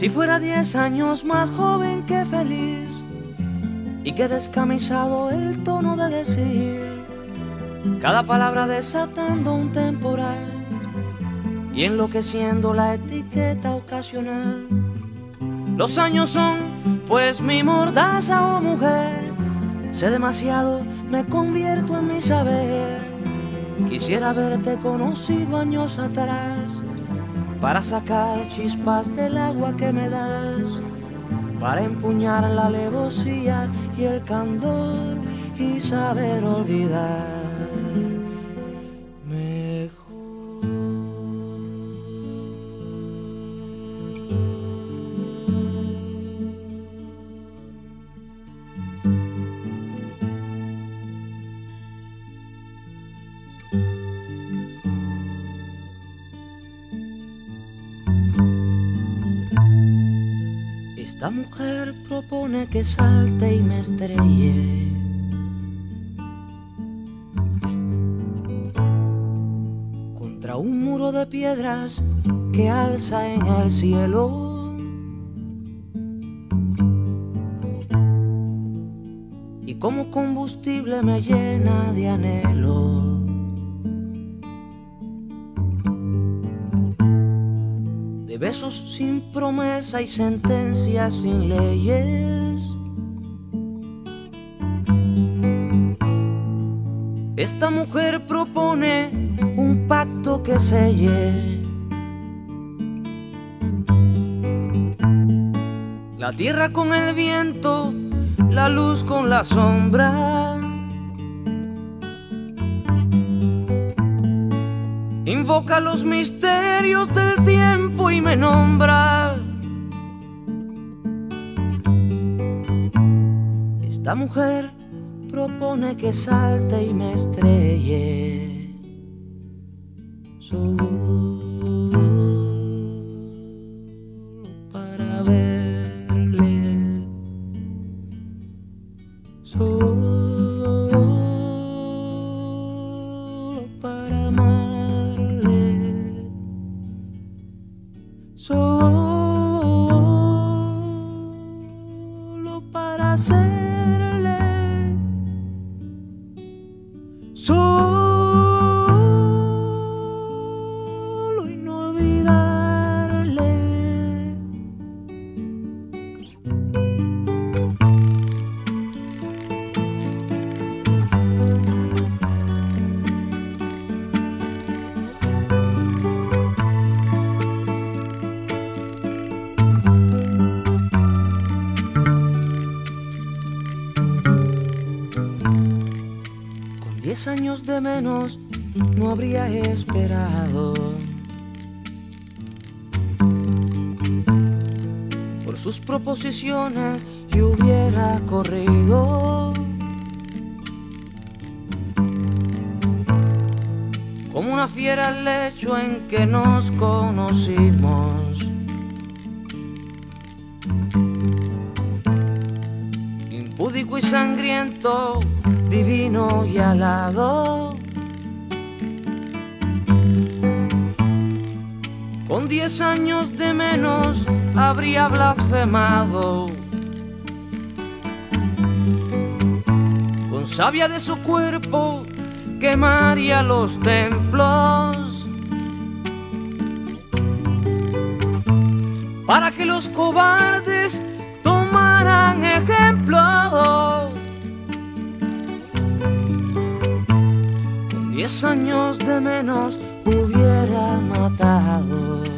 Si fuera diez años más joven que feliz y que descamisado el tono de decir cada palabra desatando un temporal y enloqueciendo la etiqueta ocasional. Los años son pues mi mordaza o oh mujer, sé demasiado, me convierto en mi saber. Quisiera haberte conocido años atrás para sacar chispas del agua que me das, para empuñar la alevosía y el candor y saber olvidar. Mujer propone que salte y me estrelle. Contra un muro de piedras que alza en el cielo. Y como combustible me llena de anhelo. Besos sin promesa y sentencias sin leyes. Esta mujer propone un pacto que selle. La tierra con el viento, la luz con la sombra. Invoca los misterios del tiempo y me nombra. Esta mujer propone que salte y me estrelle. 最 años de menos no habría esperado. Por sus proposiciones yo hubiera corrido. Como una fiera al lecho en que nos conocimos. Impúdico y sangriento divino y alado. Con diez años de menos habría blasfemado. Con savia de su cuerpo quemaría los templos. Para que los cobardes años de menos hubiera matado.